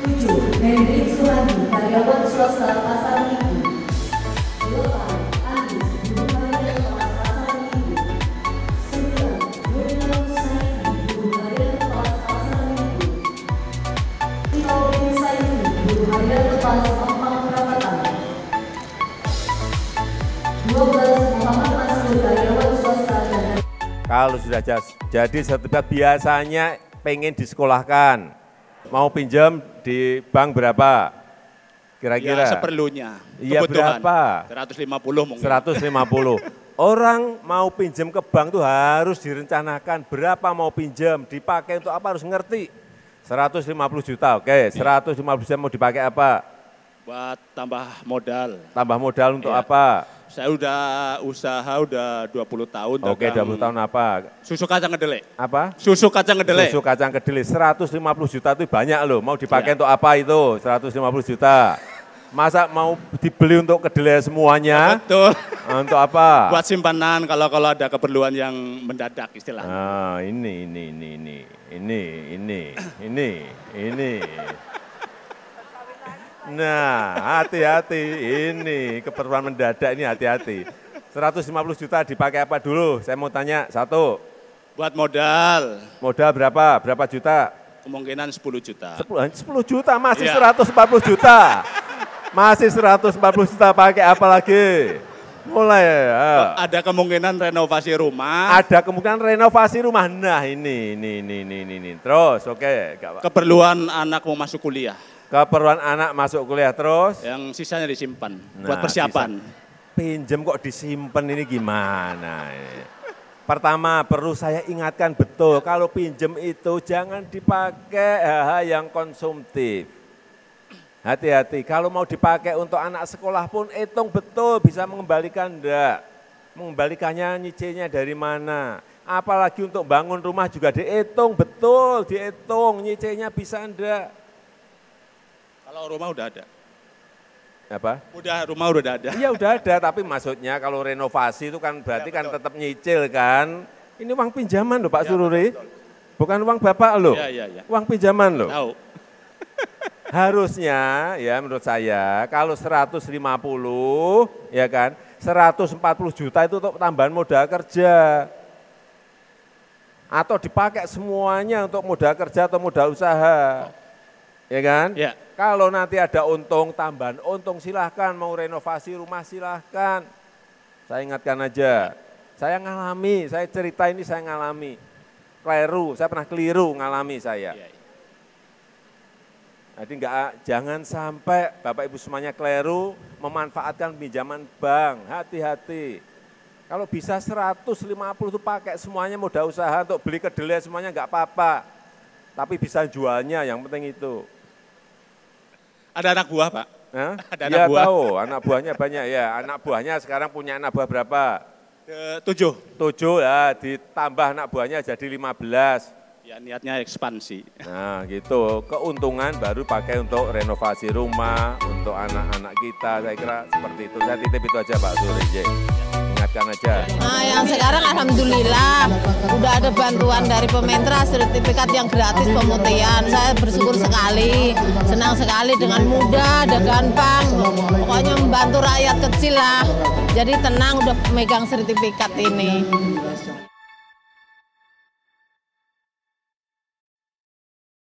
7. Hendrik Surandi, karyawan swasta Pasar Minggu 8. Agus karyawan Pasar Minggu 9. Saini karyawan Pasar Minggu Saini karyawan pasar Perawatan Muhammad Masud, karyawan swasta Kalau sudah jadi sertifikat biasanya pengen disekolahkan Mau pinjam di bank berapa? Kira-kira? Ya, seperlunya. Iya, berapa? 150 mungkin. 150. Orang mau pinjam ke bank tuh harus direncanakan berapa mau pinjam, dipakai untuk apa harus ngerti. 150 juta, oke. 150 juta mau dipakai apa? Buat tambah modal. Tambah modal untuk Iya. apa? Saya udah usaha udah 20 tahun. Oke, dagang 20 tahun apa? Susu kacang kedelai. Apa? Susu kacang kedelai. Susu kacang kedelai 150 juta itu banyak loh. Mau dipakai Iya. untuk apa itu? 150 juta. Masa mau dibeli untuk kedelai semuanya? Betul. Untuk apa? Buat simpanan kalau kalau ada keperluan yang mendadak istilahnya. Ah, ini, ini, ini, ini, ini, ini, ini, ini. Nah, hati-hati, ini keperluan mendadak ini hati-hati. 150 juta dipakai apa dulu? Saya mau tanya, satu, Buat modal modal berapa? Berapa juta? kemungkinan 10 juta. 10, 10 juta, masih Iya. 140 juta. Masih 140 juta pakai apa lagi? Mulai ya. Ada kemungkinan renovasi rumah, Ada kemungkinan renovasi rumah. Nah ini, ini, ini, ini, ini. Terus, oke. apa- keperluan anak mau masuk kuliah, Keperluan anak masuk kuliah terus. yang sisanya disimpan Nah, buat persiapan. Pinjem kok disimpan ini gimana? ini? Pertama perlu saya ingatkan betul, kalau pinjem itu jangan dipakai hal yang konsumtif. Hati-hati, kalau mau dipakai untuk anak sekolah pun hitung betul bisa mengembalikan enggak. Mengembalikannya nyicilnya dari mana. Apalagi untuk bangun rumah juga dihitung betul, dihitung nyicilnya bisa enggak. Kalau rumah udah ada. Apa? Udah rumah udah ada. Iya udah ada, tapi maksudnya kalau renovasi itu kan berarti Ya, kan tetap nyicil kan. Ini uang pinjaman loh Pak Ya, Sururi. betul, Bukan uang Bapak loh. Iya, iya, iya. Uang pinjaman loh. Tahu. Harusnya ya menurut saya kalau 150 ya kan 140 juta itu untuk tambahan modal kerja. Atau dipakai semuanya untuk modal kerja atau modal usaha. Ya kan? Ya. Kalau nanti ada untung, tambahan untung silahkan, mau renovasi rumah silahkan. Saya ingatkan aja, saya ngalami, saya cerita ini saya ngalami. Keliru, saya pernah keliru ngalami saya. Iya, iya. Jadi enggak, jangan sampai Bapak Ibu semuanya keliru memanfaatkan pinjaman bank, hati-hati. Kalau bisa 150 itu pakai semuanya modal usaha untuk beli kedelai semuanya enggak apa-apa. Tapi bisa jualnya, yang penting itu. Ada anak buah, Pak. Hah? Ada ya anak buah. tahu, anak buahnya banyak ya. Anak buahnya sekarang punya anak buah berapa? Tujuh. Tujuh ya, ditambah anak buahnya jadi 15. Ya niatnya ekspansi. Nah gitu, keuntungan baru pakai untuk renovasi rumah, untuk anak-anak kita, saya kira seperti itu. Saya titip itu aja Pak Suri, J. ingatkan aja. Nah, yang sekarang alhamdulillah udah ada bantuan dari pemerintah sertifikat yang gratis pemutihan. Saya bersyukur sekali, senang sekali dengan mudah, ada gampang. Pokoknya membantu rakyat kecil lah. Jadi tenang udah megang sertifikat ini.